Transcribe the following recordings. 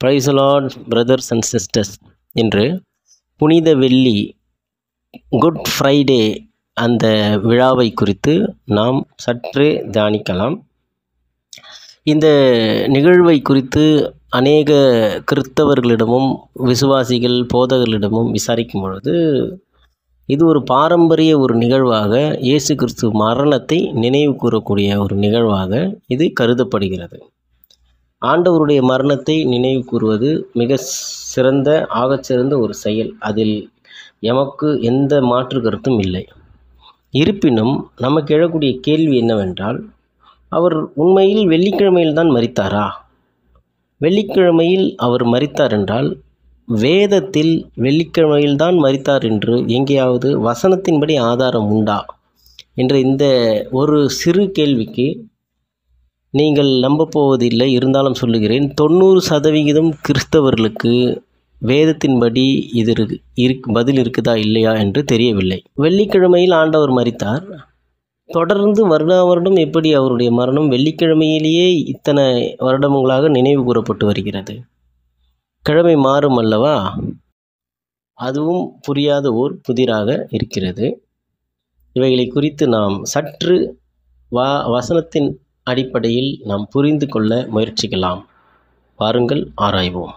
Price brothers and sisters என்று புனித வெள்ளி குட் ஃப்ரைடே அந்த விழாவை குறித்து நாம் சற்றே தியானிக்கலாம். இந்த நிகழ்வை குறித்து அநேக கிறிஸ்தவர்களிடமும் விசுவாசிகள் போதகர்களிடமும் விசாரிக்கும் பொழுது இது ஒரு பாரம்பரிய ஒரு நிகழ்வாக இயேசு கிறிஸ்து மரணத்தை நினைவு கூறக்கூடிய ஒரு நிகழ்வாக இது கருதப்படுகிறது. ஆண்டவருடைய மரணத்தை நினைவு கூறுவது மிக சிறந்த ஆகச்சிறந்த ஒரு செயல். அதில் எமக்கு எந்த மாற்று கருத்தும் இல்லை. இருப்பினும் நமக்கு எழக்கூடிய கேள்வி என்னவென்றால் அவர் உண்மையில் வெள்ளிக்கிழமையில் தான் மறித்தாரா வெள்ளிக்கிழமையில் அவர் மறித்தார் என்றால் வேதத்தில் வெள்ளிக்கிழமையில் தான் என்று எங்கேயாவது வசனத்தின்படி ஆதாரம் உண்டா? என்ற இந்த ஒரு சிறு கேள்விக்கு நீங்கள் நம்ப போவதில்லை இருந்தாலும் சொல்லுகிறேன். தொண்ணூறு சதவிகிதம் கிறிஸ்தவர்களுக்கு வேதத்தின்படி இது இருக்கு பதில் இருக்குதா இல்லையா என்று தெரியவில்லை. வெள்ளிக்கிழமையில் ஆண்டவர் மறித்தார் தொடர்ந்து வருடா வருடம் எப்படி அவருடைய மரணம் வெள்ளிக்கிழமையிலேயே இத்தனை வருடங்களாக நினைவு கூறப்பட்டு வருகிறது? கிழமை மாறும் அல்லவா? அதுவும் புரியாத ஓர் புதிராக இருக்கிறது. இவைகளை குறித்து நாம் சற்று வா வசனத்தின் அடிப்படையில் நாம் புரிந்து கொள்ள முயற்சிக்கலாம். வாருங்கள் ஆராய்வோம்.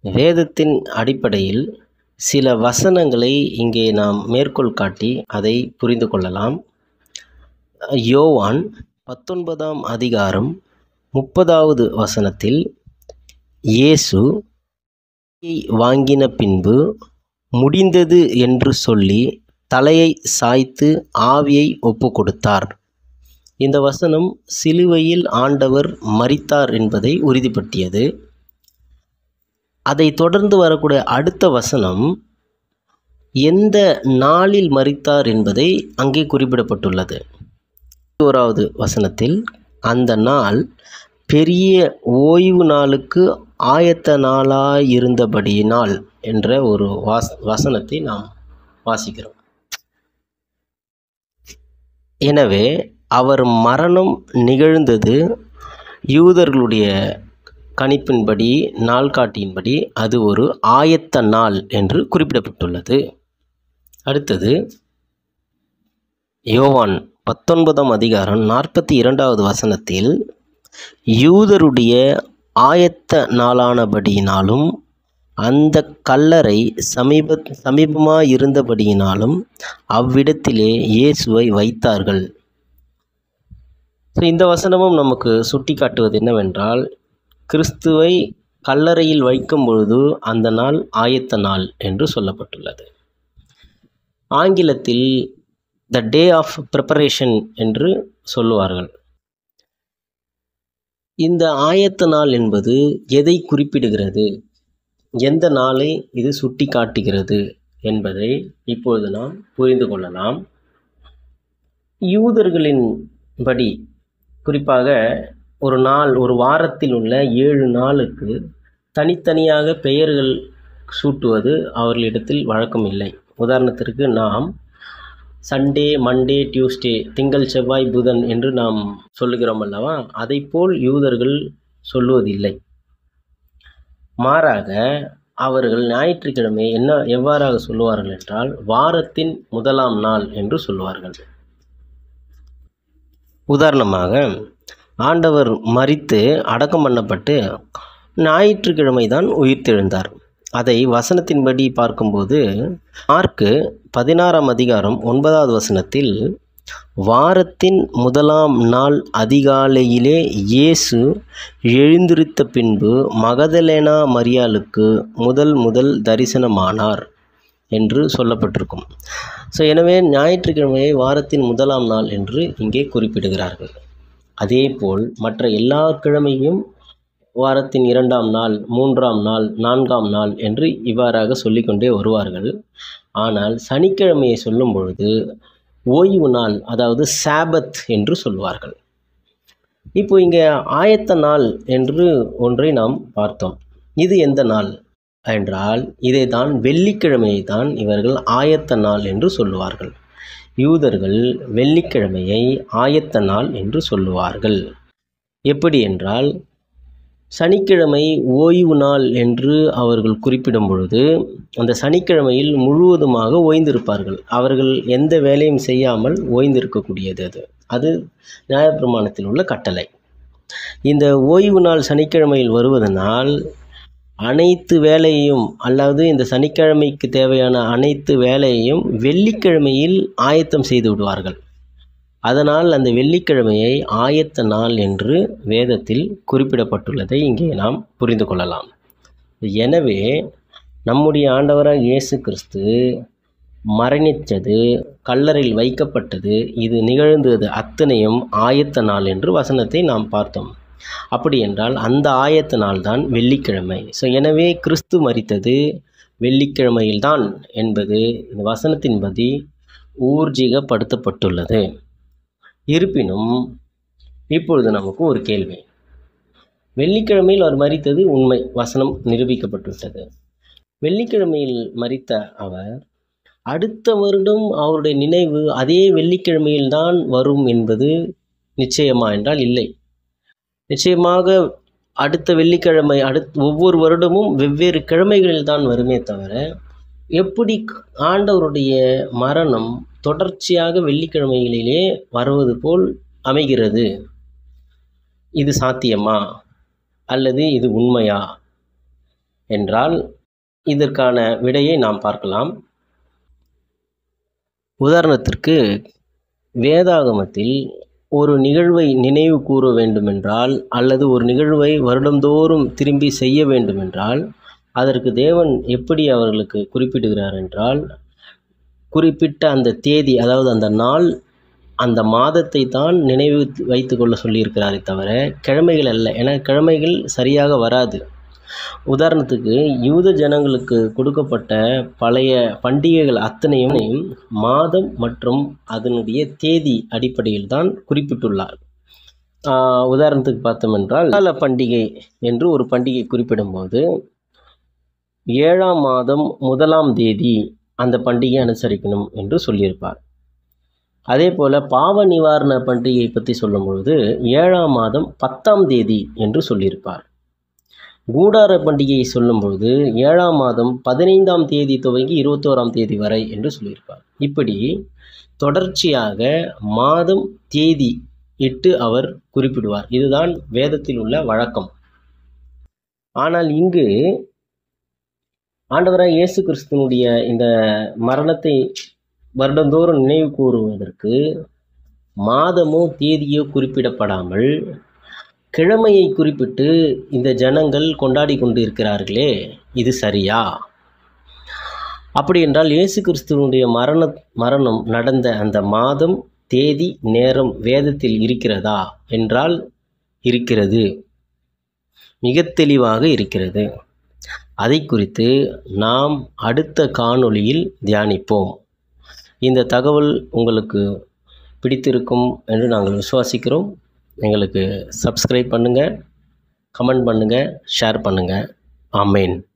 வேதத்தின் அடிப்படையில் சில வசனங்களை இங்கே நாம் மேற்கோள் காட்டி அதை புரிந்து கொள்ளலாம். யோவான் பத்தொன்பதாம் அதிகாரம் முப்பதாவது வசனத்தில் இயேசு வாங்கின பின்பு முடிந்தது என்று சொல்லி தலையை சாய்த்து ஆவியை ஒப்பு கொடுத்தார் இந்த வசனம் சிலுவையில் ஆண்டவர் மறித்தார் என்பதை உறுதிப்படுத்தியது. அதை தொடர்ந்து வரக்கூடிய அடுத்த வசனம் எந்த நாளில் மறித்தார் என்பதை அங்கே குறிப்பிடப்பட்டுள்ளது. ஓராவது வசனத்தில் அந்த நாள் பெரிய ஓய்வு நாளுக்கு ஆயத்த நாளாயிருந்தபடியினால் என்ற ஒரு வாஸ் வசனத்தை நாம் வாசிக்கிறோம். எனவே அவர் மரணம் நிகழ்ந்தது யூதர்களுடைய கணிப்பின்படி நாள்காட்டியின்படி அது ஒரு ஆயத்த நாள் என்று குறிப்பிடப்பட்டுள்ளது. அடுத்தது யோவான் பத்தொன்பதாம் அதிகாரம் நாற்பத்தி இரண்டாவது வசனத்தில் யூதருடைய ஆயத்த நாளானபடியினாலும் அந்த கல்லறை சமீப சமீபமாக இருந்தபடியினாலும் அவ்விடத்திலே இயேசுவை வைத்தார்கள். ஸோ இந்த வசனமும் நமக்கு சுட்டி காட்டுவது என்னவென்றால் கிறிஸ்துவை கல்லறையில் வைக்கும் பொழுது அந்த நாள் ஆயத்த நாள் என்று சொல்லப்பட்டுள்ளது. ஆங்கிலத்தில் த டே ஆஃப் ப்ரிப்பரேஷன் என்று சொல்லுவார்கள். இந்த ஆயத்த நாள் என்பது எதை குறிப்பிடுகிறது? எந்த நாளை இது சுட்டி காட்டுகிறது என்பதை இப்பொழுது நாம் புரிந்து கொள்ளலாம். யூதர்களின் படி குறிப்பாக ஒரு நாள் ஒரு வாரத்தில் உள்ள ஏழு நாளுக்கு தனித்தனியாக பெயர்கள் சூட்டுவது அவர்களிடத்தில் வழக்கம் இல்லை உதாரணத்திற்கு நாம் சண்டே மண்டே டியூஸ்டே திங்கள் செவ்வாய் புதன் என்று நாம் சொல்லுகிறோம் அல்லவா அதை போல் யூதர்கள் சொல்லுவதில்லை. மாறாக அவர்கள் ஞாயிற்றுக்கிழமை என்ன எவ்வாறாக சொல்லுவார்கள் என்றால் வாரத்தின் முதலாம் நாள் என்று சொல்லுவார்கள். உதாரணமாக ஆண்டவர் மறித்து அடக்கம் பண்ணப்பட்டு ஞாயிற்றுக்கிழமை தான் உயிர்த்தெழுந்தார். அதை வசனத்தின்படி பார்க்கும்போது மார்க்கு பதினாறாம் அதிகாரம் ஒன்பதாவது வசனத்தில் வாரத்தின் முதலாம் நாள் அதிகாலையிலே இயேசு எழுந்திருத்த பின்பு மகதலேனா மரியாளுக்கு முதல் முதல் தரிசனமானார் என்று சொல்லப்பட்டிருக்கும். ஸோ எனவே ஞாயிற்றுக்கிழமையை வாரத்தின் முதலாம் நாள் என்று இங்கே குறிப்பிடுகிறார்கள். அதேபோல் மற்ற எல்லா கிழமையும் வாரத்தின் இரண்டாம் நாள் மூன்றாம் நாள் நான்காம் நாள் என்று இவ்வாறாக சொல்லிக்கொண்டே வருவார்கள். ஆனால் சனிக்கிழமையை சொல்லும் பொழுது ஓய்வு நாள் அதாவது சாபத் என்று சொல்வார்கள். இப்போ இங்கே ஆயத்த நாள் என்று ஒன்றை நாம் பார்த்தோம். இது எந்த நாள் என்றால் இதை தான் வெள்ளிக்கிழமையை தான் இவர்கள் ஆயத்த நாள் என்று சொல்லுவார்கள். யூதர்கள் வெள்ளிக்கிழமையை ஆயத்த நாள் என்று சொல்லுவார்கள். எப்படி என்றால் சனிக்கிழமை ஓய்வு நாள் என்று அவர்கள் குறிப்பிடும் பொழுது அந்த சனிக்கிழமையில் முழுவதுமாக ஓய்ந்திருப்பார்கள். அவர்கள் எந்த வேலையும் செய்யாமல் ஓய்ந்திருக்கக்கூடியது அது. அது நியாயப்பிரமாணத்தில் உள்ள கட்டளை. இந்த ஓய்வு நாள் சனிக்கிழமையில் வருவதனால் அனைத்து வேலையையும் அல்லது இந்த சனிக்கிழமைக்கு தேவையான அனைத்து வேலையையும் வெள்ளிக்கிழமையில் ஆயத்தம் செய்து விடுவார்கள். அதனால் அந்த வெள்ளிக்கிழமையை ஆயத்த நாள் என்று வேதத்தில் குறிப்பிடப்பட்டுள்ளதை இங்கே நாம் புரிந்து கொள்ளலாம். எனவே நம்முடைய ஆண்டவராக இயேசு கிறிஸ்து மரணித்தது கல்லறையில் வைக்கப்பட்டது இது நிகழ்ந்தது அத்தனையும் ஆயத்த நாள் என்று வசனத்தை நாம் பார்த்தோம். அப்படி என்றால் அந்த ஆயத்த நாள் தான் வெள்ளிக்கிழமை. ஸோ எனவே கிறிஸ்து மரித்தது வெள்ளிக்கிழமையில்தான் என்பது இந்த வசனத்தின்படி ஊர்ஜிகப்படுத்தப்பட்டுள்ளது. இருப்பினும் இப்பொழுது நமக்கு ஒரு கேள்வி. வெள்ளிக்கிழமையில் அவர் மறித்தது உண்மை வசனம் நிரூபிக்கப்பட்டுவிட்டது. வெள்ளிக்கிழமையில் மறித்த அவர் அடுத்த வருடம் அவருடைய நினைவு அதே வெள்ளிக்கிழமையில்தான் வரும் என்பது நிச்சயமா என்றால் இல்லை. நிச்சயமாக அடுத்த வெள்ளிக்கிழமை அடுத் ஒவ்வொரு வருடமும் வெவ்வேறு கிழமைகளில் தான் வருமே தவிர எப்படி ஆண்டவருடைய மரணம் தொடர்ச்சியாக வெள்ளிக்கிழமைகளிலே வருவது போல் அமைகிறது. இது சாத்தியமா? அல்லது இது உண்மையா? என்றால் இதற்கான விடையை நாம் பார்க்கலாம். உதாரணத்திற்கு வேதாகமத்தில் ஒரு நிகழ்வை நினைவு கூற வேண்டுமென்றால் அல்லது ஒரு நிகழ்வை வருடந்தோறும் திரும்பி செய்ய வேண்டுமென்றால் அதற்கு தேவன் எப்படி அவர்களுக்கு குறிப்பிடுகிறார் என்றால் குறிப்பிட்ட அந்த தேதி அதாவது அந்த நாள் அந்த மாதத்தை தான் நினைவு வைத்து கொள்ள சொல்லியிருக்கிறாரே தவிர கிழமைகள் அல்ல. ஏன்னா கிழமைகள் சரியாக வராது. உதாரணத்துக்கு யூத ஜனங்களுக்கு கொடுக்கப்பட்ட பழைய பண்டிகைகள் அத்தனையும் மாதம் மற்றும் அதனுடைய தேதி அடிப்படையில் தான் குறிப்பிட்டுள்ளார். உதாரணத்துக்கு பார்த்தோம் என்றால் கால பண்டிகை என்று ஒரு பண்டிகை குறிப்பிடும்போது ஏழாம் மாதம் முதலாம் தேதி அந்த பண்டிகை அனுசரிக்கணும் என்று சொல்லியிருப்பார். அதே போல் பாவ நிவாரண பண்டிகையை பற்றி சொல்லும் பொழுது ஏழாம் மாதம் பத்தாம் தேதி என்று சொல்லியிருப்பார். கூடார பண்டிகையை சொல்லும்பொழுது ஏழாம் மாதம் பதினைந்தாம் தேதி துவங்கி இருபத்தோராம் தேதி வரை என்று சொல்லியிருப்பார். இப்படி தொடர்ச்சியாக மாதம் தேதி இட்டு அவர் குறிப்பிடுவார். இதுதான் வேதத்தில் உள்ள வழக்கம். ஆனால் இங்கு ஆண்டவராக இயேசு கிறிஸ்துவனுடைய இந்த மரணத்தை வருடந்தோறும் நினைவு கூறுவதற்கு மாதமோ தேதியோ குறிப்பிடப்படாமல் கிழமையை குறிப்பிட்டு இந்த ஜனங்கள் கொண்டாடி கொண்டு இருக்கிறார்களே இது சரியா? அப்படி என்றால் இயேசு கிறிஸ்துவனுடைய மரண மரணம் நடந்த அந்த மாதம் தேதி நேரம் வேதத்தில் இருக்கிறதா என்றால் இருக்கிறது. மிக தெளிவாக இருக்கிறது. அதை குறித்து நாம் அடுத்த காணொளியில் தியானிப்போம். இந்த தகவல் உங்களுக்கு பிடித்திருக்கும் என்று நாங்கள் விசுவாசிக்கிறோம். எங்களுக்கு சப்ஸ்கிரைப் பண்ணுங்கள் கமெண்ட் பண்ணுங்கள் ஷேர் பண்ணுங்கள் ஆமேன்.